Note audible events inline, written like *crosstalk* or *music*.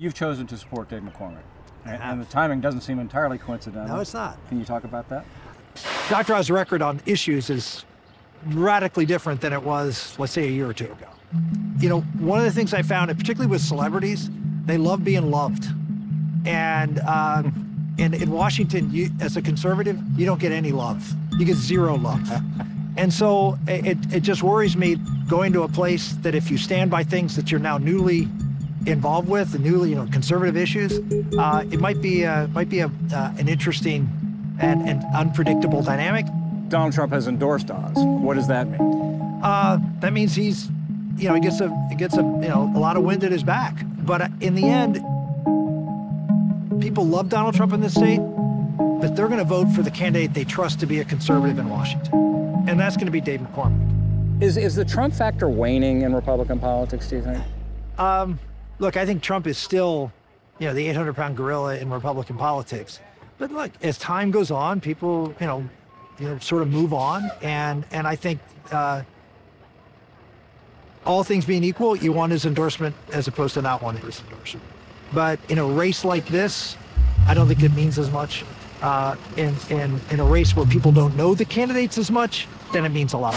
You've chosen to support Dave McCormick, and, and the timing doesn't seem entirely coincidental. No, it's not. Can you talk about that? Dr. Oz record on issues is radically different than it was, let's say, a year or two ago. You know, one of the things I found, particularly with celebrities, they love being loved. And um, in, in Washington, you, as a conservative, you don't get any love. You get zero love. *laughs* and so it, it just worries me going to a place that if you stand by things that you're now newly involved with, the newly, you know, conservative issues, uh, it might be, a, might be a, uh, an interesting and, and unpredictable dynamic. Donald Trump has endorsed Oz. What does that mean? Uh, that means he's, you know, he gets a he gets a you know a lot of wind at his back. But uh, in the end, people love Donald Trump in this state, but they're going to vote for the candidate they trust to be a conservative in Washington, and that's going to be Dave McCormick. Is is the Trump factor waning in Republican politics? Do you think? Um, look, I think Trump is still, you know, the 800-pound gorilla in Republican politics. But look, as time goes on, people, you know, you know, sort of move on, and and I think. Uh, all things being equal, you want his endorsement as opposed to not wanting his endorsement. But in a race like this, I don't think it means as much. Uh, in, in, in a race where people don't know the candidates as much, then it means a lot.